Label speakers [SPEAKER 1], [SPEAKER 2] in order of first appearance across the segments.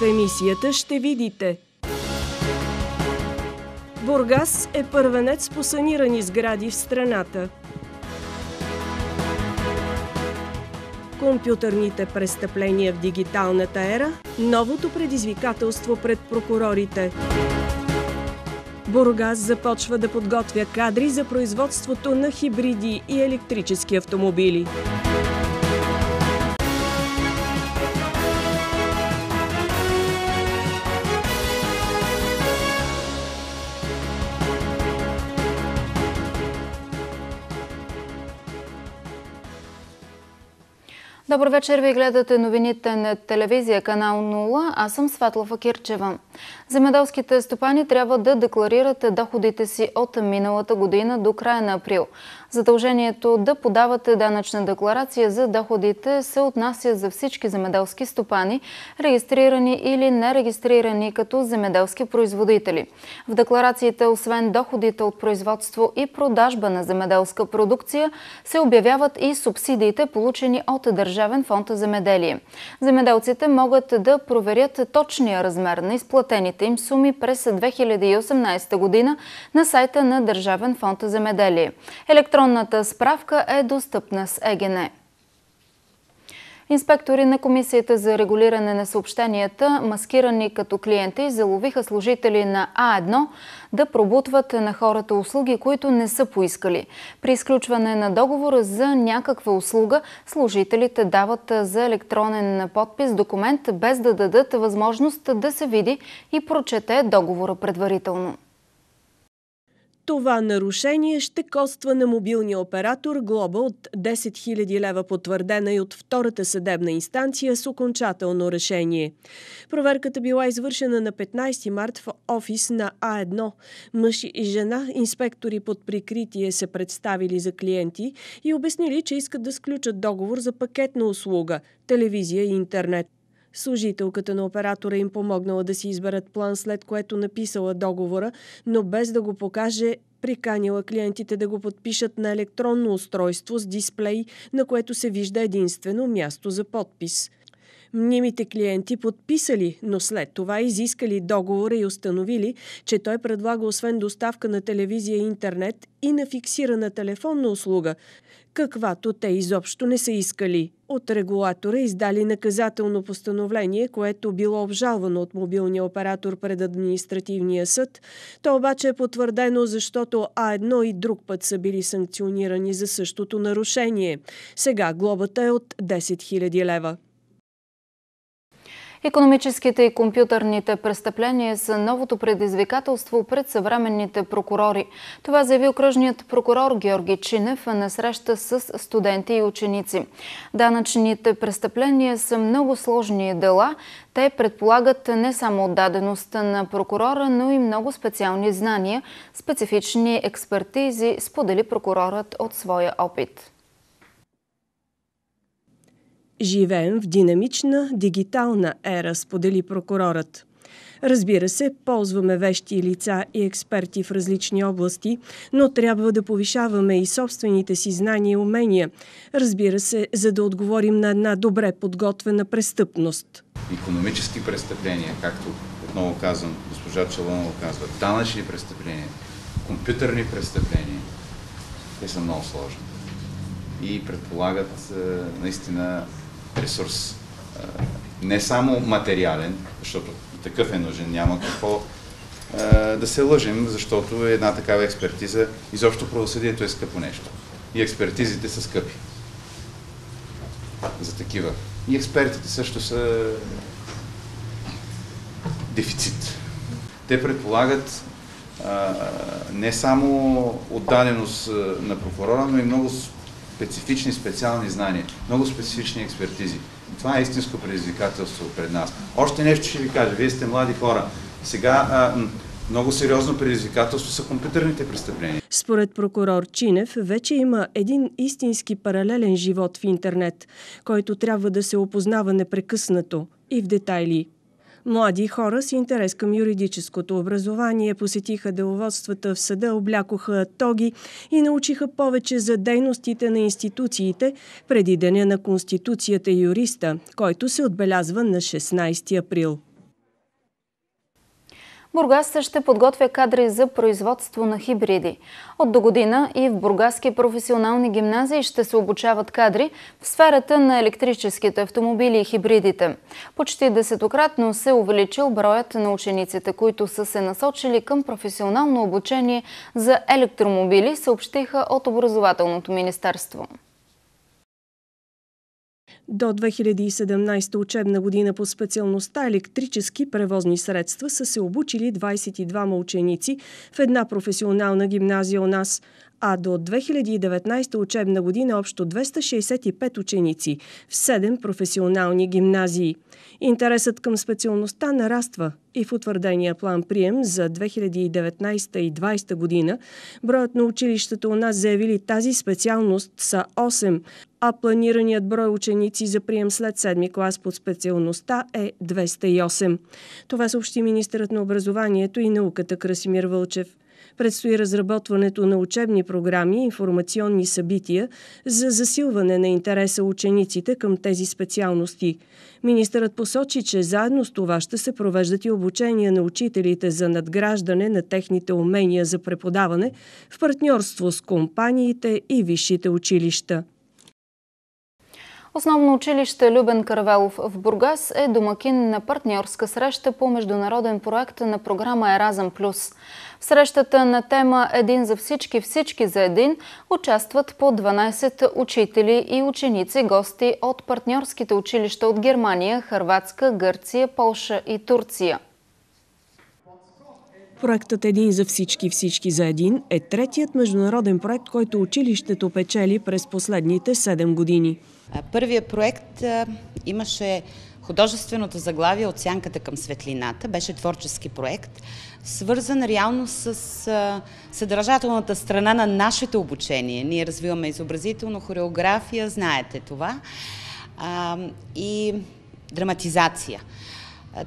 [SPEAKER 1] В емисията ще видите Бургас е първенец по санирани сгради в страната. Компютърните престъпления в дигиталната ера – новото предизвикателство пред прокурорите. Бургас започва да подготвя кадри за производството на хибриди и електрически автомобили.
[SPEAKER 2] Добър вечер, ви гледате новините на телевизия канал 0. Аз съм Светлова Кирчева. Земеделските стопани трябва да декларират доходите си от миналата година до края на април. Задължението да подавате данъчна декларация за доходите се отнася за всички земеделски стопани, регистрирани или нерегистрирани като земеделски производители. В декларациите, освен доходите от производство и продажба на земеделска продукция, се обявяват и субсидиите, получени от Държавен фонд земеделие. Земеделците могат да проверят точния размер на изплатените им суми през 2018 година на сайта на Държавен фонд земеделие. Електронната справка е достъпна с ЕГН. Инспектори на Комисията за регулиране на съобщенията, маскирани като клиенти, заловиха служители на А1 да пробутват на хората услуги, които не са поискали. При изключване на договора за някаква услуга, служителите дават за електронен подпис документ, без да дадат възможност да се види и прочете договора предварително.
[SPEAKER 1] Това нарушение ще коства на мобилния оператор глоба от 10 000 лева потвърдена и от втората съдебна инстанция с окончателно решение. Проверката била извършена на 15 март в офис на А1. Мъж и жена, инспектори под прикритие се представили за клиенти и обяснили, че искат да сключат договор за пакетна услуга – телевизия и интернет. Служителката на оператора им помогнала да си изберат план, след което написала договора, но без да го покаже, приканила клиентите да го подпишат на електронно устройство с дисплей, на което се вижда единствено място за подпис. Мнимите клиенти подписали, но след това изискали договора и установили, че той предлага освен доставка на телевизия и интернет и на фиксирана телефонна услуга – каквато те изобщо не са искали. От регулатора издали наказателно постановление, което било обжалвано от мобилния оператор пред административния съд. То обаче е потвърдено, защото А1 и друг път са били санкционирани за същото нарушение. Сега глобата е от 10 000 лева.
[SPEAKER 2] Економическите и компютърните престъпления са новото предизвикателство пред съвременните прокурори. Това заяви окръжният прокурор Георги Чинев на среща с студенти и ученици. Данъчните престъпления са много сложни дела. Те предполагат не само отдадеността на прокурора, но и много специални знания, специфични експертизи, сподели прокурорът от своя опит.
[SPEAKER 1] Живеем в динамична дигитална ера, сподели прокурорът. Разбира се, ползваме вещи лица и експерти в различни области, но трябва да повишаваме и собствените си знания и умения. Разбира се, за да отговорим на една добре подготвена престъпност.
[SPEAKER 3] Економически престъпления, както отново казвам, госпожа Челонова казва, данъчни престъпления, компютърни престъпления, те са много сложни и предполагат е, наистина ресурс. Не само материален, защото такъв е нужен, няма какво да се лъжим, защото една такава експертиза, изобщо правосъдието е скъпо нещо. И експертизите са скъпи. За такива. И експертите също са дефицит. Те предполагат не само отдаденост на прокурора, но и много специфични специални знания, много специфични експертизи. Това е истинско предизвикателство пред нас. Още нещо ще ви кажа. Вие сте млади хора. Сега а, много сериозно предизвикателство са компютърните престъпления.
[SPEAKER 1] Според прокурор Чинев, вече има един истински паралелен живот в интернет, който трябва да се опознава непрекъснато и в детайли. Млади хора с интерес към юридическото образование посетиха деловодствата в съда, облякоха тоги и научиха повече за дейностите на институциите преди деня на Конституцията юриста, който се отбелязва на 16 април.
[SPEAKER 2] Бургас ще подготвя кадри за производство на хибриди. От до година и в бургаски професионални гимназии ще се обучават кадри в сферата на електрическите автомобили и хибридите. Почти десетократно се увеличил броят на учениците, които са се насочили към професионално обучение за електромобили, съобщиха от Образователното министерство.
[SPEAKER 1] До 2017 учебна година по специалността електрически превозни средства са се обучили 22 ученици в една професионална гимназия у нас, а до 2019 учебна година общо 265 ученици в 7 професионални гимназии. Интересът към специалността нараства и в утвърдения план прием за 2019 и 2020 година броят на училищата у нас заявили тази специалност са 8, а планираният брой ученици за прием след 7 клас под специалността е 208. Това съобщи министърът на образованието и науката Красимир Вълчев. Предстои разработването на учебни програми и информационни събития за засилване на интереса учениците към тези специалности. Министърът посочи, че заедно с това ще се провеждат и обучения на учителите за надграждане на техните умения за преподаване в партньорство с компаниите и висшите училища.
[SPEAKER 2] Основно училище Любен Каравелов в Бургас е домакин на партньорска среща по международен проект на програма Еразъм Плюс. В срещата на тема Един за всички, всички за един участват по 12 учители и ученици гости от партньорските училища от Германия, Хърватска, Гърция, Полша и Турция.
[SPEAKER 1] Проектът Един за всички, всички за един е третият международен проект, който училището печели през последните 7 години.
[SPEAKER 4] Първият проект имаше художественото заглавие от сянката към светлината. Беше творчески проект, свързан реално с съдържателната страна на нашето обучение. Ние развиваме изобразително хореография, знаете това, и драматизация.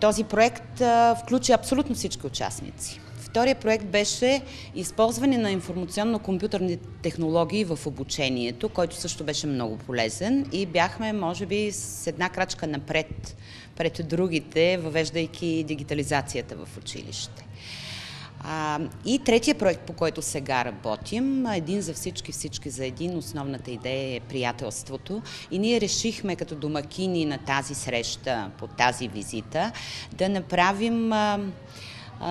[SPEAKER 4] Този проект включи абсолютно всички участници. Втория проект беше използване на информационно-компютърни технологии в обучението, който също беше много полезен и бяхме, може би, с една крачка напред пред другите, въвеждайки дигитализацията в училище. А, и третия проект, по който сега работим, един за всички, всички за един, основната идея е приятелството. И ние решихме като домакини на тази среща, по тази визита, да направим а,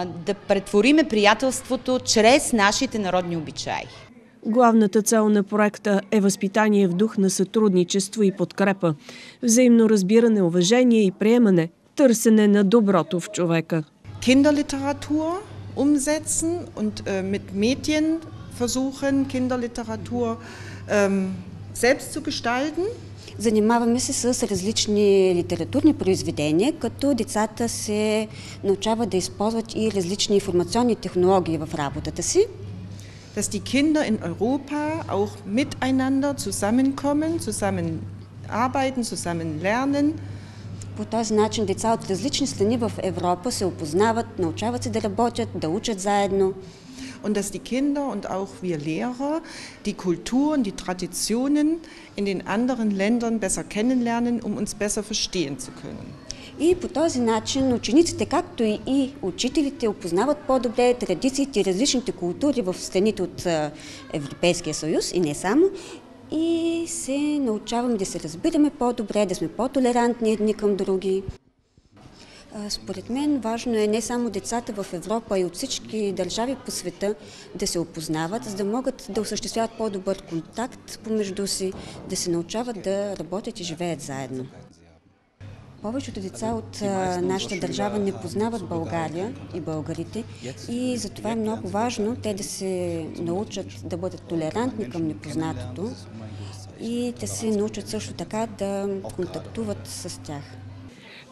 [SPEAKER 4] да претвориме приятелството чрез нашите народни обичаи.
[SPEAKER 1] Главната цел на проекта е възпитание в дух на сътрудничество и подкрепа, взаимно разбиране, уважение и приемане, търсене на доброто в човека.
[SPEAKER 5] Kinderliteratur umsetzen und äh, mit Medien versuchen, Kinderliteratur ähm, selbst zu gestalten.
[SPEAKER 6] Занимаваме се с различни литературни произведения, като децата се научават да използват и различни информационни технологии в работата си.
[SPEAKER 5] Dass die Kinder in Europa auch miteinander zusammenkommen, zusammen arbeiten, zusammen lernen.
[SPEAKER 6] По този начин деца от различни страни в Европа се опознават, научават се да работят, да учат заедно.
[SPEAKER 5] und dass die Kinder und auch wir Lehrer die Kulturen, die Traditionen in den anderen Ländern besser kennenlernen, um uns besser verstehen zu können.
[SPEAKER 6] И по този начин учениците, както и учителите, опознават по-добре традициите и различните култури в страните от Европейския съюз и не само. И се научаваме да се разбираме по-добре, да сме по-толерантни едни към други. Според мен важно е не само децата в Европа, и от всички държави по света да се опознават, за да могат да осъществяват по-добър контакт помежду си, да се научават да работят и живеят заедно. Повечето деца от нашата държава не познават България. И българите. И затова е много важно те да се научат да бъдат толерантни към непознатото и да се научат също така да контактуват с тях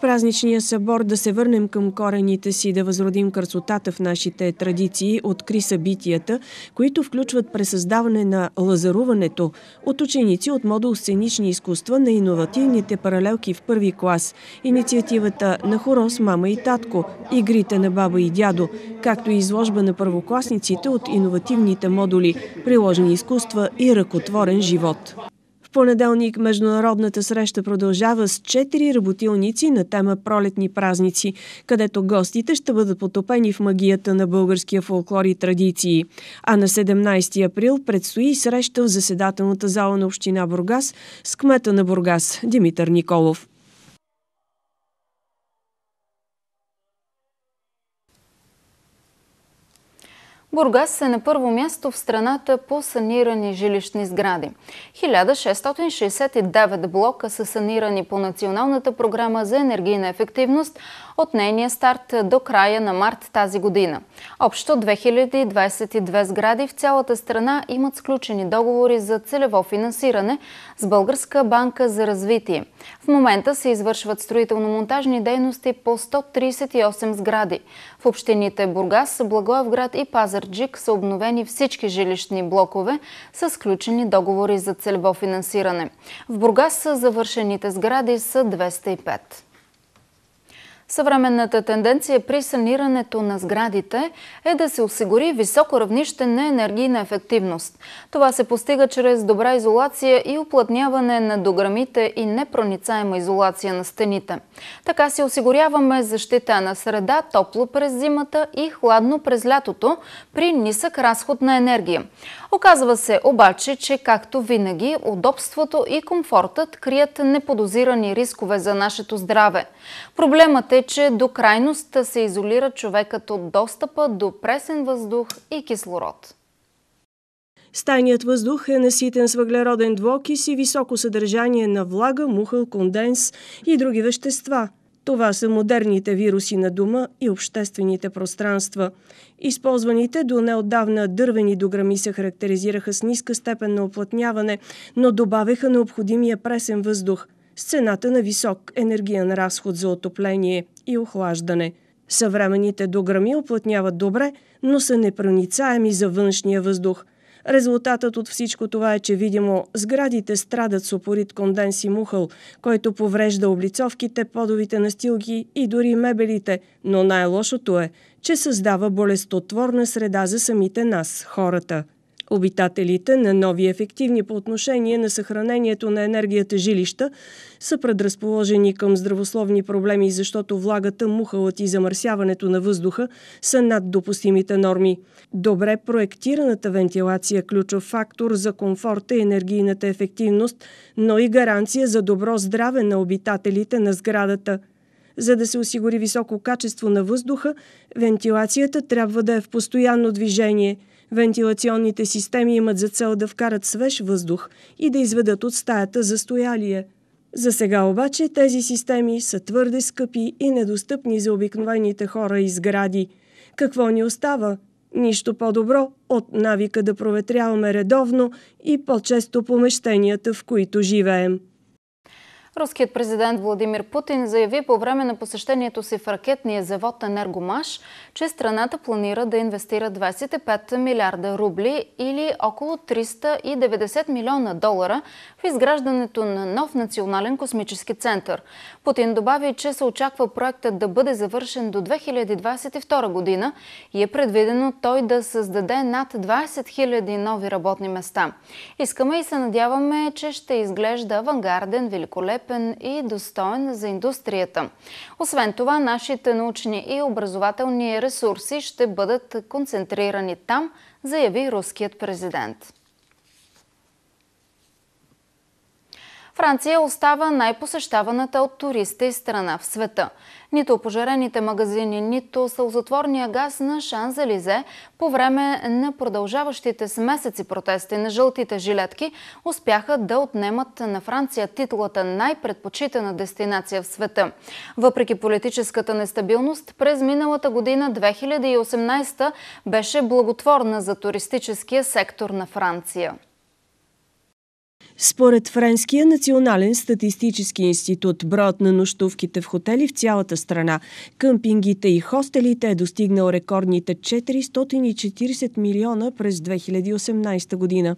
[SPEAKER 1] празничния събор да се върнем към корените си, да възродим красотата в нашите традиции, откри събитията, които включват пресъздаване на лазаруването от ученици от модул сценични изкуства на иновативните паралелки в първи клас, инициативата на хорос мама и татко, игрите на баба и дядо, както и изложба на първокласниците от иновативните модули, приложени изкуства и ръкотворен живот понеделник международната среща продължава с четири работилници на тема пролетни празници, където гостите ще бъдат потопени в магията на българския фолклор и традиции. А на 17 април предстои среща в заседателната зала на община Бургас с кмета на Бургас Димитър Николов.
[SPEAKER 2] Бургас е на първо място в страната по санирани жилищни сгради. 1669 блока са санирани по Националната програма за енергийна ефективност от нейния старт до края на март тази година. Общо 2022 сгради в цялата страна имат сключени договори за целево финансиране с Българска банка за развитие. В момента се извършват строително-монтажни дейности по 138 сгради. В общините Бургас, Благоевград и Пазарджик са обновени всички жилищни блокове с сключени договори за целево финансиране. В Бургас завършените сгради са 205. Съвременната тенденция при санирането на сградите е да се осигури високо равнище на енергийна ефективност. Това се постига чрез добра изолация и уплътняване на дограмите и непроницаема изолация на стените. Така си осигуряваме защита на среда, топло през зимата и хладно през лятото при нисък разход на енергия. Оказва се обаче, че както винаги, удобството и комфортът крият неподозирани рискове за нашето здраве. Проблемът е, че до крайност се изолира човекът от достъпа до пресен въздух и кислород.
[SPEAKER 1] Стайният въздух е наситен с въглероден двуокис и високо съдържание на влага, мухъл, конденс и други вещества – това са модерните вируси на дома и обществените пространства. Използваните до неотдавна дървени дограми се характеризираха с ниска степен на оплътняване, но добавяха необходимия пресен въздух с цената на висок енергиен разход за отопление и охлаждане. Съвременните дограми оплътняват добре, но са непроницаеми за външния въздух – Резултатът от всичко това е, че видимо сградите страдат с опорит конденс и мухъл, който поврежда облицовките, подовите настилки и дори мебелите, но най-лошото е, че създава болестотворна среда за самите нас, хората – Обитателите на нови ефективни по отношение на съхранението на енергията жилища са предразположени към здравословни проблеми, защото влагата, мухалът и замърсяването на въздуха са над допустимите норми. Добре проектираната вентилация ключов фактор за комфорта и енергийната ефективност, но и гаранция за добро здраве на обитателите на сградата – за да се осигури високо качество на въздуха, вентилацията трябва да е в постоянно движение – Вентилационните системи имат за цел да вкарат свеж въздух и да изведат от стаята застоялие. За сега обаче тези системи са твърде скъпи и недостъпни за обикновените хора и сгради. Какво ни остава? Нищо по-добро от навика да проветряваме редовно и по-често помещенията, в които живеем.
[SPEAKER 2] Руският президент Владимир Путин заяви по време на посещението си в ракетния завод Енергомаш, че страната планира да инвестира 25 милиарда рубли или около 390 милиона долара в изграждането на нов национален космически център. Путин добави, че се очаква проектът да бъде завършен до 2022 година и е предвидено той да създаде над 20 000 нови работни места. Искаме и се надяваме, че ще изглежда авангарден, великолепен великолепен и достоен за индустрията. Освен това, нашите научни и образователни ресурси ще бъдат концентрирани там, заяви руският президент. Франция остава най-посещаваната от туриста и страна в света. Нито пожарените магазини, нито сълзотворния газ на Шанзелизе по време на продължаващите с месеци протести на жълтите жилетки успяха да отнемат на Франция титлата най-предпочитана дестинация в света. Въпреки политическата нестабилност, през миналата година 2018 беше благотворна за туристическия сектор на Франция.
[SPEAKER 1] Според Френския национален статистически институт, броят на нощувките в хотели в цялата страна, къмпингите и хостелите е достигнал рекордните 440 милиона през 2018 година.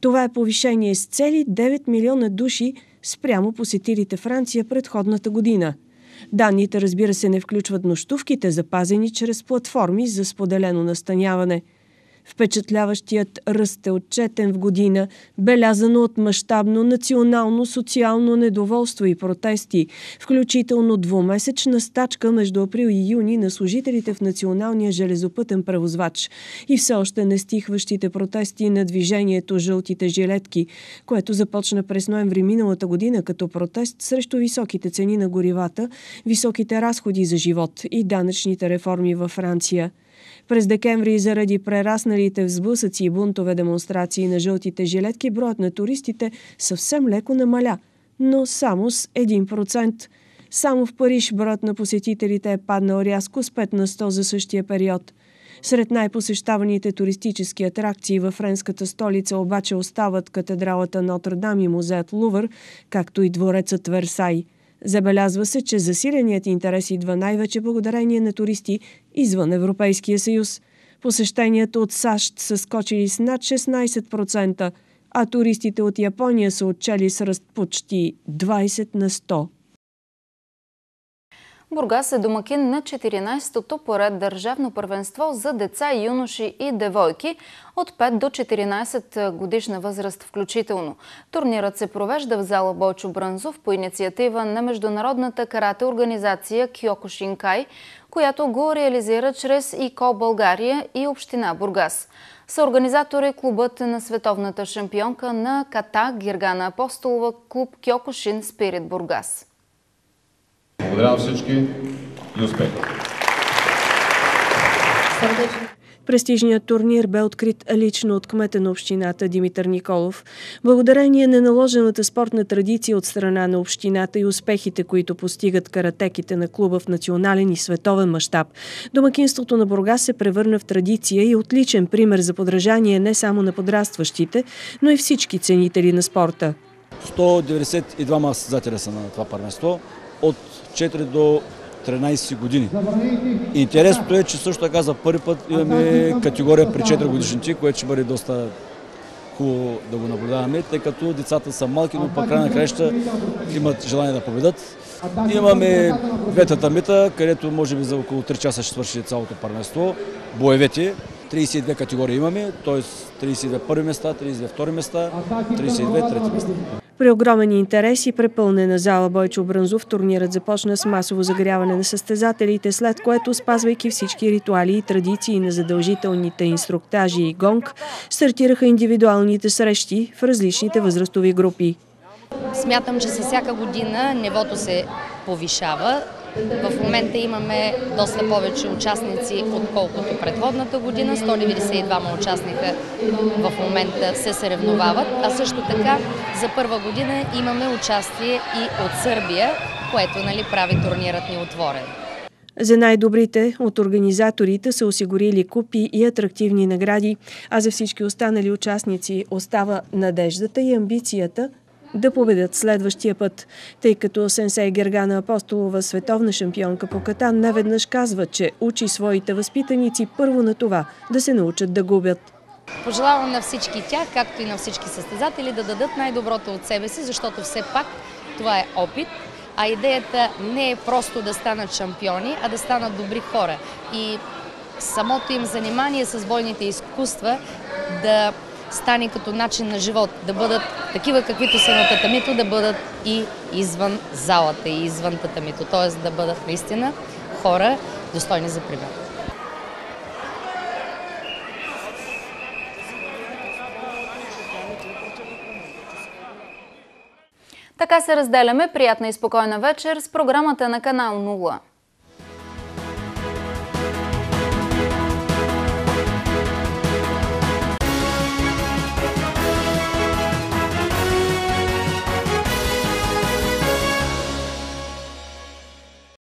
[SPEAKER 1] Това е повишение с цели 9 милиона души спрямо посетилите Франция предходната година. Данните, разбира се, не включват нощувките, запазени чрез платформи за споделено настаняване – Впечатляващият ръст е отчетен в година, белязано от мащабно национално социално недоволство и протести, включително двумесечна стачка между април и юни на служителите в Националния железопътен превозвач и все още не стихващите протести на движението «Жълтите жилетки», което започна през ноември миналата година като протест срещу високите цени на горивата, високите разходи за живот и данъчните реформи във Франция – през декември заради прерасналите в сблъсъци и бунтове демонстрации на жълтите жилетки, броят на туристите съвсем леко намаля, но само с 1%. Само в Париж броят на посетителите е паднал рязко с 5 на 100 за същия период. Сред най-посещаваните туристически атракции във френската столица обаче остават катедралата Нотр-Дам и музеят Лувър, както и дворецът Версай – Забелязва се, че засиленият интерес идва най-вече благодарение на туристи извън Европейския съюз. Посещенията от САЩ са скочили с над 16%, а туристите от Япония са отчели с ръст почти 20 на 100.
[SPEAKER 2] Бургас е домакин на 14-то поред държавно първенство за деца, юноши и девойки от 5 до 14 годишна възраст включително. Турнирът се провежда в зала Бойчо Бранзов по инициатива на международната карате организация Киоко Шинкай, която го реализира чрез ИКО България и Община Бургас. Съорганизатор е клубът на световната шампионка на ката Гиргана Апостолова, клуб Киокошин Спирит Бургас.
[SPEAKER 7] Благодаря на всички и успех!
[SPEAKER 1] Престижният турнир бе открит лично от кмета на общината Димитър Николов. Благодарение на наложената спортна традиция от страна на общината и успехите, които постигат каратеките на клуба в национален и световен мащаб, домакинството на Бургас се превърна в традиция и отличен пример за подражание не само на подрастващите, но и всички ценители на спорта.
[SPEAKER 8] 192 състезателя са на това първенство от 4 до 13 години. Интересното е, че също така за първи път имаме категория при 4 годишните, което ще бъде доста хубаво да го наблюдаваме, тъй като децата са малки, но по край на краища имат желание да победат. Имаме ветата мита, където може би за около 3 часа ще свърши цялото първенство. Боевете, 32 категории имаме, т.е. 32 първи места, 32 втори места, 32 трети места.
[SPEAKER 1] При огромен интерес и препълнена зала Бойчо Бранзов турнирът започна с масово загряване на състезателите, след което, спазвайки всички ритуали и традиции на задължителните инструктажи и гонг, стартираха индивидуалните срещи в различните възрастови групи.
[SPEAKER 9] Смятам, че със всяка година нивото се повишава. В момента имаме доста повече участници, отколкото предходната година. 192 участника в момента се съревновават, а също така за първа година имаме участие и от Сърбия, което нали, прави турнирът ни отворен.
[SPEAKER 1] За най-добрите от организаторите са осигурили купи и атрактивни награди, а за всички останали участници остава надеждата и амбицията – да победят следващия път, тъй като Сенсей Гергана Апостолова, световна шампионка по катан, неведнъж казва, че учи своите възпитаници първо на това да се научат да губят.
[SPEAKER 9] Пожелавам на всички тях, както и на всички състезатели, да дадат най-доброто от себе си, защото все пак това е опит, а идеята не е просто да станат шампиони, а да станат добри хора. И самото им занимание с бойните изкуства да стане като начин на живот, да бъдат такива каквито са на татамито, да бъдат и извън залата, и извън татамито, т.е. да бъдат наистина хора достойни за пример.
[SPEAKER 2] Така се разделяме. Приятна и спокойна вечер с програмата на канал 0.